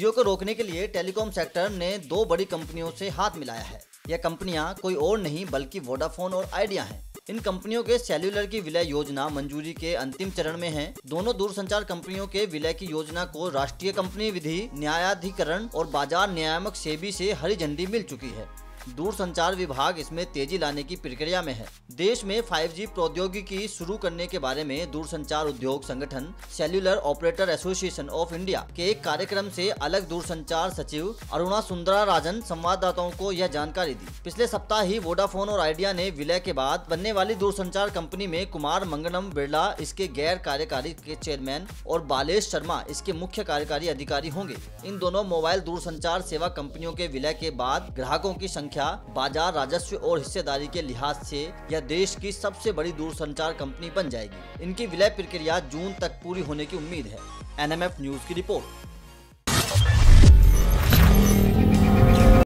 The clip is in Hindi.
जियो को रोकने के लिए टेलीकॉम सेक्टर ने दो बड़ी कंपनियों से हाथ मिलाया है। यह कंपनियाँ कोई और नहीं, बल्कि वोडाफोन और आइडिया हैं। इन कंपनियों के सेल्युलर की विलय योजना मंजूरी के अंतिम चरण में है। दोनों दूरसंचार कंपनियों के विलय की योजना को राष्ट्रीय कंपनी विधि, न्यायाधिकरण और बाज़ार नियामक सेबी से हरी झंडी मिल चुकी है। दूरसंचार विभाग इसमें तेज़ी लाने की प्रक्रिया में है। देश में 5G प्रौद्योगिकी शुरू करने के बारे में दूरसंचार उद्योग संगठन cellular operator association of India के एक कार्यक्रम से अलग दूरसंचार सचिव अरुणा सुंदरा राजन संवाददाताओं को यह जानकारी दी। पिछले सप्ताह ही वोडाफोन और आइडिया ने विलय के बाद बनने वाली दूरसंचार कंपनी में कुमार मंगनम बिरला, इसके गैर कार्यकारी के चेयरमैन और बालेश शर्मा, इसके मुख्य कार्यकारी अधिकारी होंगे। इन दोनों मोबाइल दूरसंचार सेवा कंपनियों के विलय के बाद ग्राहकों की संख्या संख्या बाज़ार राजस्व और हिस्सेदारी के लिहाज से यह देश की सबसे बड़ी दूरसंचार कंपनी बन जाएगी। इनकी विलय प्रक्रिया जून तक पूरी होने की उम्मीद है। एनएमएफ न्यूज़ की रिपोर्ट।